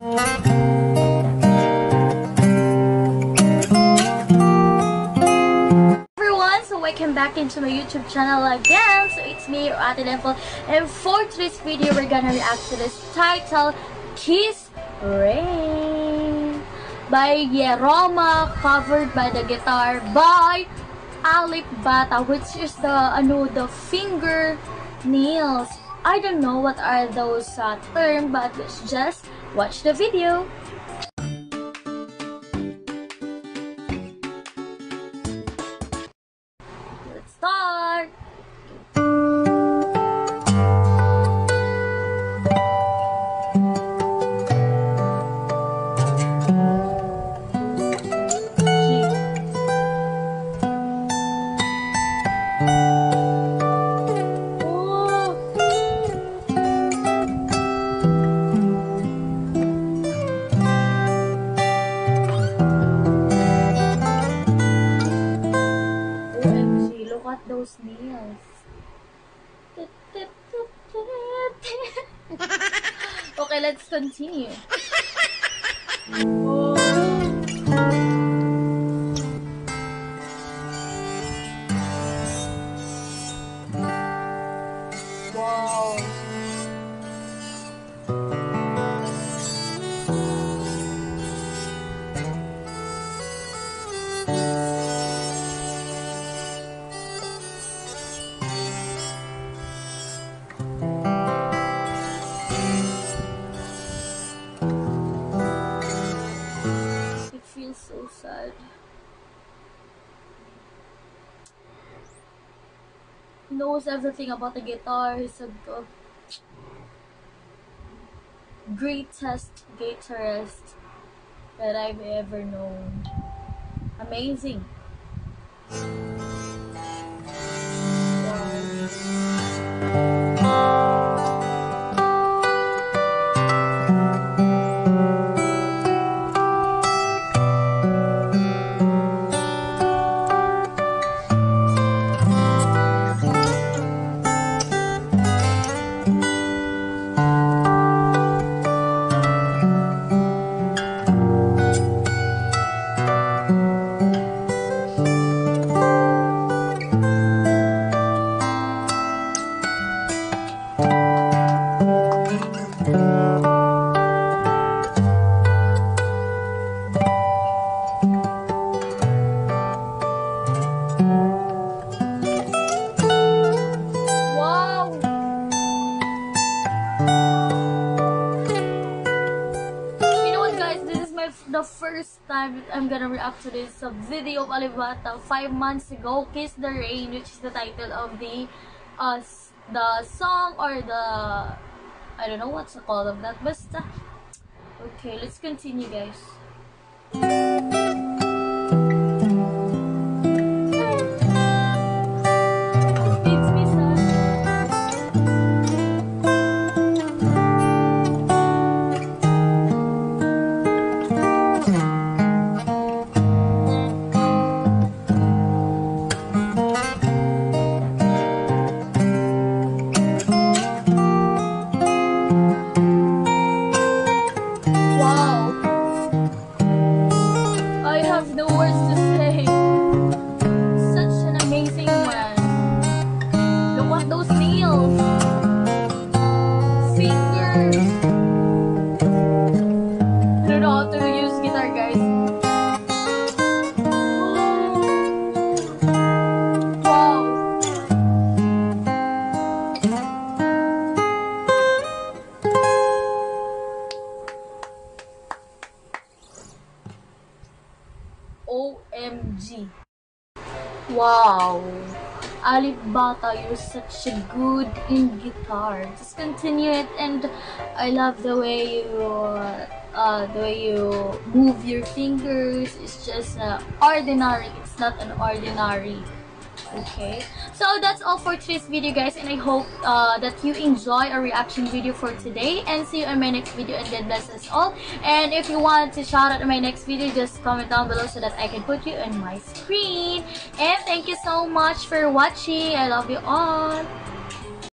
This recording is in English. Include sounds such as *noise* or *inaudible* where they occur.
everyone! So welcome back into my YouTube channel again. So it's me, Ate Dimple. And for today's video, we're gonna react to this title, Kiss Rain by Yiruma, covered by the guitar by Alip Bata, which is the, ano, the finger nails. I don't know what are those uh, terms, but let's just watch the video. Let's start! Those nails. *laughs* okay, let's continue. Oh. Knows everything about the guitar. He's a the greatest guitarist that I've ever known. Amazing. First time I'm gonna react to this video of Alip Bata five months ago, Kiss the Rain, which is the title of the uh, the song or the I don't know what's the call of that, but okay, let's continue guys. OMG. Wow. Alip Bata, you're such a good in guitar. Just continue it and I love the way you uh, the way you move your fingers. It's just uh, ordinary. It's not an ordinary. Okay. So that's all for today's video guys and I hope uh, that you enjoy our reaction video for today and see you in my next video and God bless us all. And if you want to shout out in my next video, just comment down below so that I can put you on my screen. And thank you so much for watching. I love you all.